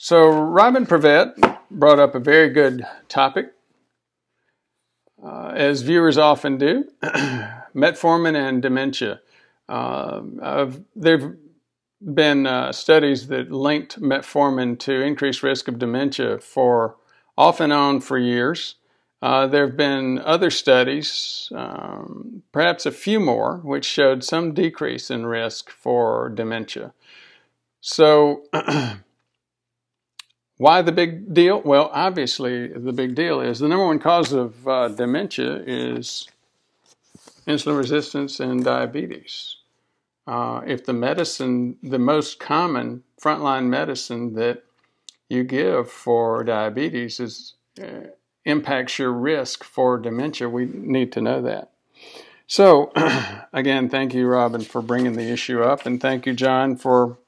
So, Robin Prevet brought up a very good topic, uh, as viewers often do metformin and dementia. Uh, there have been uh, studies that linked metformin to increased risk of dementia for off and on for years. Uh, there have been other studies, um, perhaps a few more, which showed some decrease in risk for dementia. So, Why the big deal? Well, obviously, the big deal is the number one cause of uh, dementia is insulin resistance and diabetes. Uh, if the medicine, the most common frontline medicine that you give for diabetes is uh, impacts your risk for dementia, we need to know that. So, again, thank you, Robin, for bringing the issue up, and thank you, John, for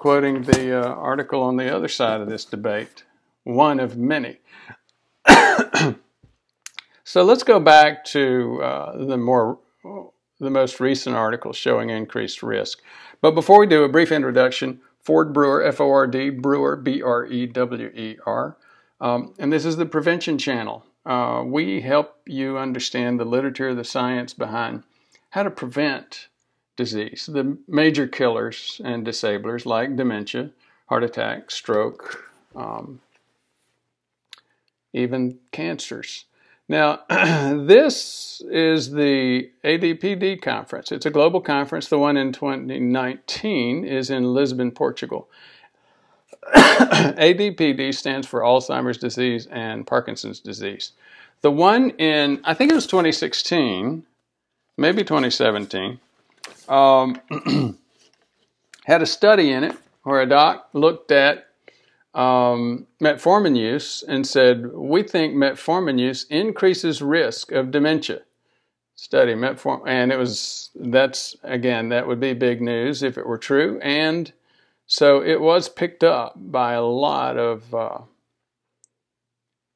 quoting the uh, article on the other side of this debate, one of many. so let's go back to uh, the more the most recent article showing increased risk. But before we do, a brief introduction. Ford Brewer, F O R D, Brewer, B R E W E R. Um, and this is the Prevention Channel. Uh, we help you understand the literature, the science behind how to prevent disease. The major killers and disablers like dementia, heart attack, stroke, um, even cancers. Now, this is the ADPD conference. It's a global conference. The one in 2019 is in Lisbon, Portugal. ADPD stands for Alzheimer's disease and Parkinson's disease. The one in, I think it was 2016, maybe 2017, um, had a study in it where a doc looked at um, metformin use and said, We think metformin use increases risk of dementia. Study metformin, and it was that's again, that would be big news if it were true. And so it was picked up by a lot of uh,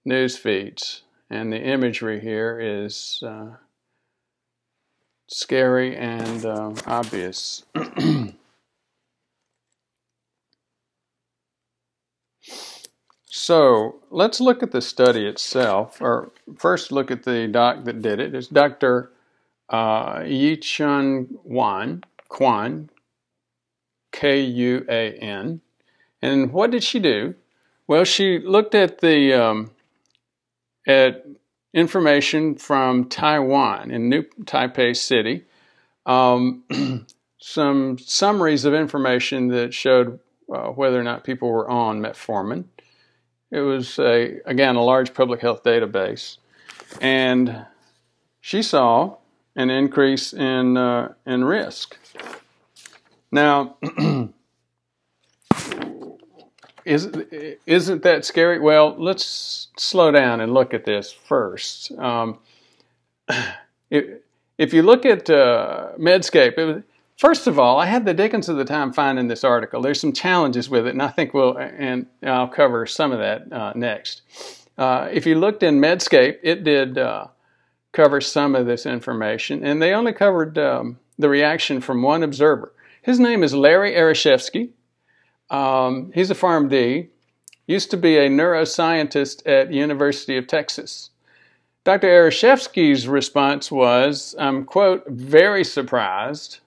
news feeds, and the imagery here is. Uh, scary and uh, obvious. so let's look at the study itself, or first look at the doc that did it. It's Dr. Uh, Yi-Chun Wan, Kuan, K-U-A-N. And what did she do? Well, she looked at the um, at information from Taiwan in New Taipei City. Um, some summaries of information that showed uh, whether or not people were on metformin. It was a, again a large public health database, and she saw an increase in uh, in risk. Now, is isn't that scary? Well, let's slow down and look at this first. Um, if, if you look at uh, Medscape, first of all, I had the dickens of the time finding this article. There's some challenges with it, and I think we'll and I'll cover some of that uh, next. Uh, if you looked in Medscape, it did uh, cover some of this information, and they only covered um, the reaction from one observer. His name is Larry Ereshefsky. Um, he's a PharmD, used to be a neuroscientist at University of Texas. Dr. Ereshefsky's response was, I'm, quote, very surprised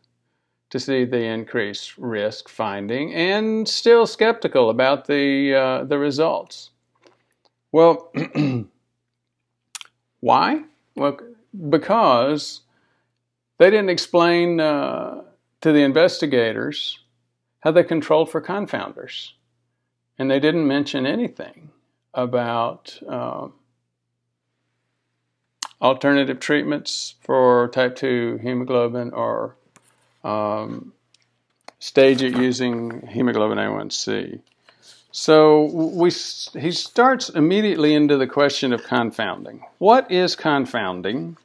to see the increased risk finding and still skeptical about the, uh, the results. Well, why? Well, because they didn't explain uh, to the investigators how they controlled for confounders. And they didn't mention anything about uh, alternative treatments for type 2 hemoglobin or um, stage it using hemoglobin A1C. So we, he starts immediately into the question of confounding. What is confounding?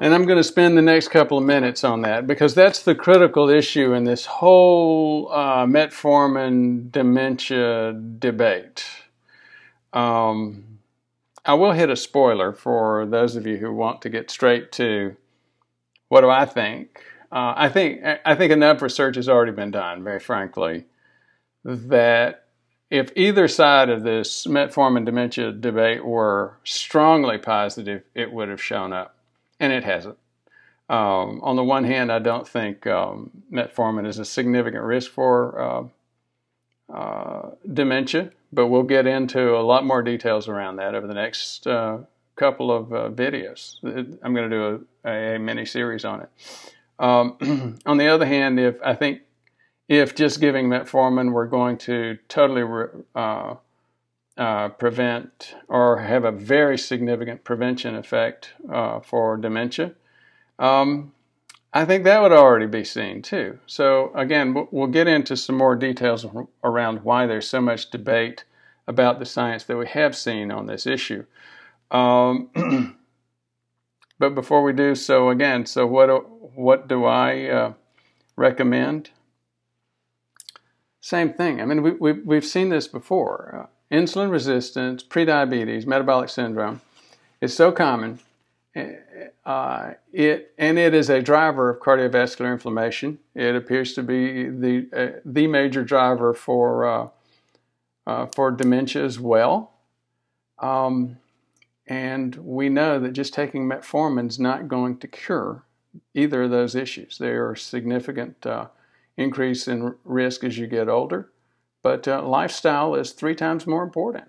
And I'm going to spend the next couple of minutes on that because that's the critical issue in this whole uh, metformin dementia debate. Um, I will hit a spoiler for those of you who want to get straight to what do I think. Uh, I think I think enough research has already been done, very frankly, that if either side of this metformin dementia debate were strongly positive, it would have shown up, and it hasn't. Um, on the one hand, I don't think um, metformin is a significant risk for uh, uh, dementia, but we'll get into a lot more details around that over the next uh, couple of uh, videos. I'm going to do a, a, mini series on it. Um, on the other hand, if I think if just giving metformin we're going to totally uh, prevent or have a very significant prevention effect uh, for dementia, um, I think that would already be seen too. So again, we'll get into some more details around why there's so much debate about the science that we have seen on this issue. Um, but before we do so, again, so what what do I uh, recommend? Same thing. I mean, we, we, we've seen this before. Insulin resistance, prediabetes, metabolic syndrome is so common. Uh, it and it is a driver of cardiovascular inflammation. It appears to be the uh, the major driver for uh, uh, for dementia as well. Um, and we know that just taking metformin is not going to cure either of those issues. There are significant uh, increase in risk as you get older, but uh, lifestyle is three times more important.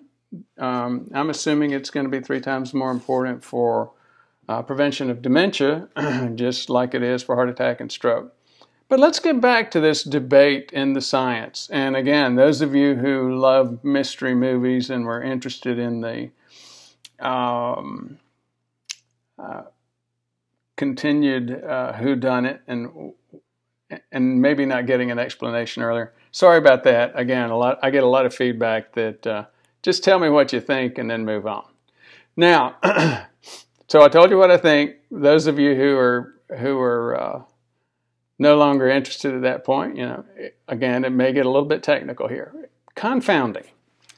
Um, I'm assuming it's going to be three times more important for uh, prevention of dementia, just like it is for heart attack and stroke. But let's get back to this debate in the science. And again, those of you who love mystery movies and were interested in the um, uh, continued uh, who done it and and maybe not getting an explanation earlier. Sorry about that. Again, a lot I get a lot of feedback that uh, just tell me what you think and then move on. Now, so I told you what I think. Those of you who are who are uh, no longer interested at that point, you know, again, it may get a little bit technical here. Confounding.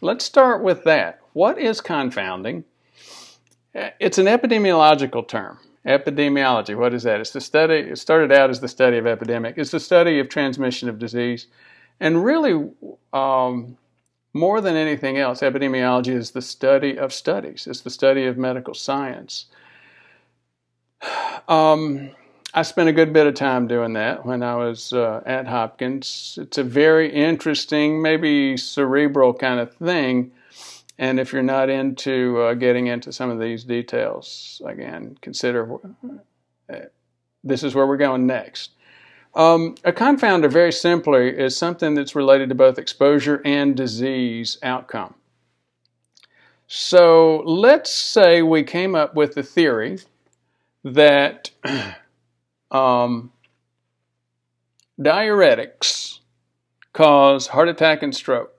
Let's start with that. What is confounding? It's an epidemiological term. Epidemiology, what is that? It's the study, it started out as the study of epidemic. It's the study of transmission of disease. And really, um, more than anything else, epidemiology is the study of studies, it's the study of medical science. Um, I spent a good bit of time doing that when I was uh, at Hopkins. It's a very interesting, maybe cerebral kind of thing and if you're not into uh, getting into some of these details, again, consider uh, this is where we're going next. Um, a confounder, very simply, is something that's related to both exposure and disease outcome. So let's say we came up with the theory that um, diuretics cause heart attack and stroke.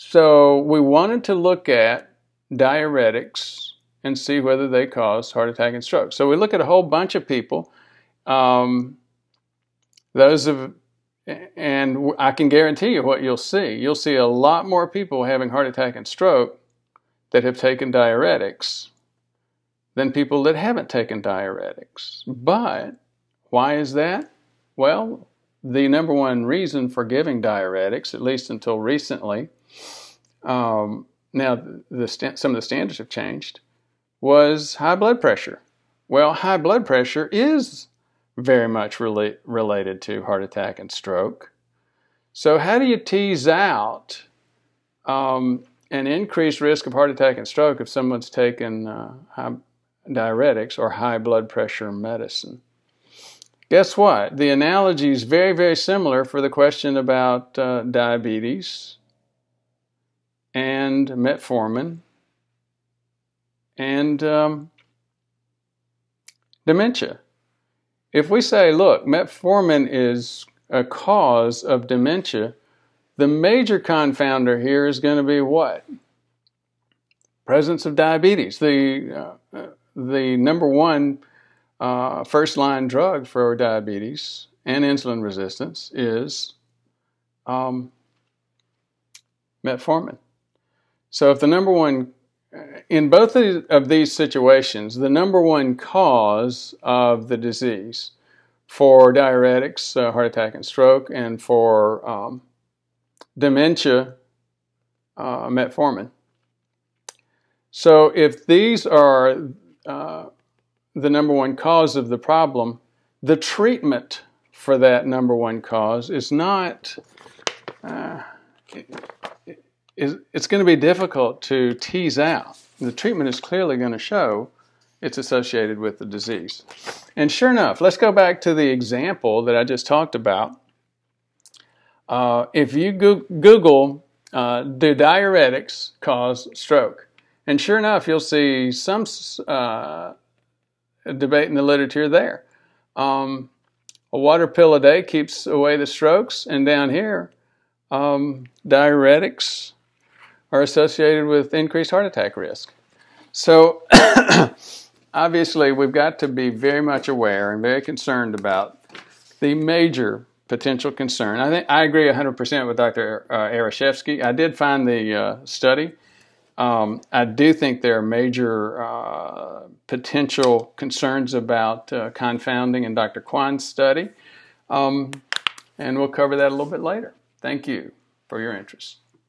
So we wanted to look at diuretics and see whether they cause heart attack and stroke. So we look at a whole bunch of people. Um, those of and I can guarantee you what you'll see. You'll see a lot more people having heart attack and stroke that have taken diuretics than people that haven't taken diuretics. But why is that? Well, the number one reason for giving diuretics, at least until recently, um, now the some of the standards have changed, was high blood pressure. Well, high blood pressure is very much rela- related to heart attack and stroke. So, how do you tease out um, an increased risk of heart attack and stroke if someone's taken uh, high diuretics or high blood pressure medicine? Guess what? The analogy is very, very similar for the question about uh, diabetes and metformin and um, dementia. If we say, look, metformin is a cause of dementia, the major confounder here is going to be what? Presence of diabetes. The, uh, the number one uh, first line drug for diabetes and insulin resistance is um, metformin. So, if the number one, in both of these situations, the number one cause of the disease, for diuretics, uh, heart attack and stroke, and for um, dementia, uh, metformin. So if these are uh, the number one cause of the problem, the treatment for that number one cause is not. Uh, it's going to be difficult to tease out. The treatment is clearly going to show it's associated with the disease. And sure enough, let's go back to the example that I just talked about. Uh, if you go- Google, uh, do diuretics cause stroke? And sure enough, you'll see some uh, debate in the literature there. Um, a water pill a day keeps away the strokes, and down here, um, diuretics are associated with increased heart attack risk. So, obviously, we've got to be very much aware and very concerned about the major potential concern. I think I agree 100% with Dr. Uh, Ereshefsky. I did find the uh, study. Um, I do think there are major uh, potential concerns about uh, confounding in Dr. Kuan's study, um, and we'll cover that a little bit later. Thank you for your interest.